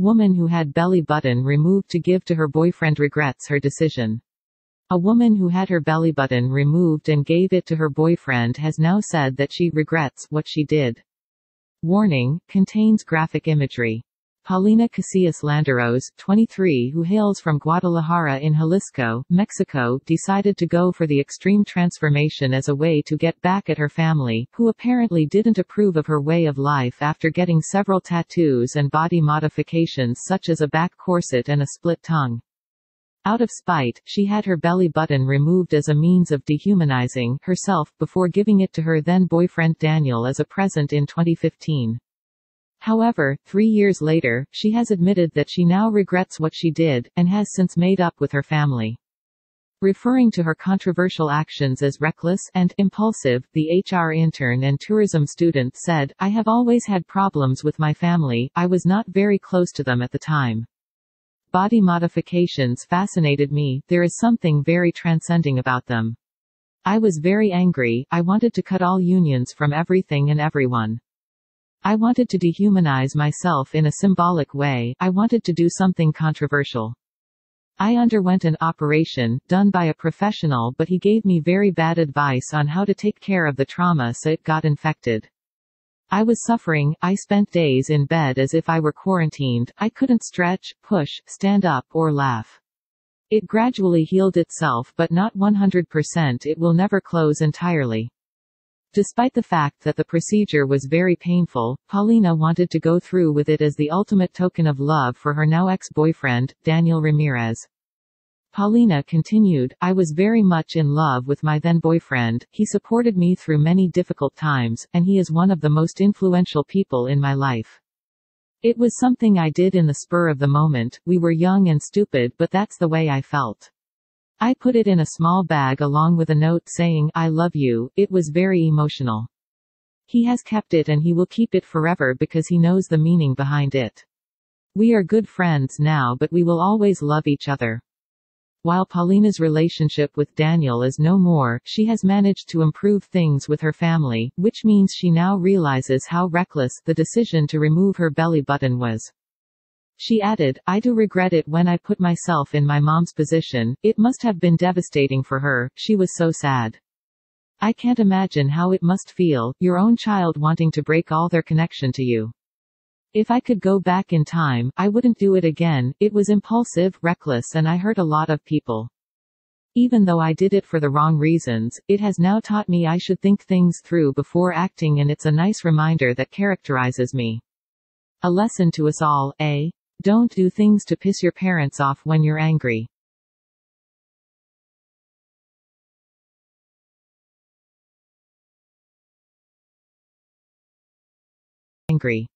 Woman who had belly button removed to give to her boyfriend regrets her decision. A woman who had her belly button removed and gave it to her boyfriend has now said that she regrets what she did. Warning, contains graphic imagery. Paulina Casillas Landeros, 23 who hails from Guadalajara in Jalisco, Mexico, decided to go for the extreme transformation as a way to get back at her family, who apparently didn't approve of her way of life after getting several tattoos and body modifications such as a back corset and a split tongue. Out of spite, she had her belly button removed as a means of dehumanizing herself before giving it to her then boyfriend Daniel as a present in 2015. However, three years later, she has admitted that she now regrets what she did, and has since made up with her family. Referring to her controversial actions as reckless and impulsive, the HR intern and tourism student said, I have always had problems with my family, I was not very close to them at the time. Body modifications fascinated me, there is something very transcending about them. I was very angry, I wanted to cut all unions from everything and everyone. I wanted to dehumanize myself in a symbolic way, I wanted to do something controversial. I underwent an operation, done by a professional but he gave me very bad advice on how to take care of the trauma so it got infected. I was suffering, I spent days in bed as if I were quarantined, I couldn't stretch, push, stand up, or laugh. It gradually healed itself but not 100% it will never close entirely. Despite the fact that the procedure was very painful, Paulina wanted to go through with it as the ultimate token of love for her now ex-boyfriend, Daniel Ramirez. Paulina continued, I was very much in love with my then boyfriend, he supported me through many difficult times, and he is one of the most influential people in my life. It was something I did in the spur of the moment, we were young and stupid but that's the way I felt. I put it in a small bag along with a note saying, I love you, it was very emotional. He has kept it and he will keep it forever because he knows the meaning behind it. We are good friends now but we will always love each other. While Paulina's relationship with Daniel is no more, she has managed to improve things with her family, which means she now realizes how reckless the decision to remove her belly button was. She added, I do regret it when I put myself in my mom's position, it must have been devastating for her, she was so sad. I can't imagine how it must feel, your own child wanting to break all their connection to you. If I could go back in time, I wouldn't do it again, it was impulsive, reckless and I hurt a lot of people. Even though I did it for the wrong reasons, it has now taught me I should think things through before acting and it's a nice reminder that characterizes me. A lesson to us all, eh? Don't do things to piss your parents off when you're angry. Angry.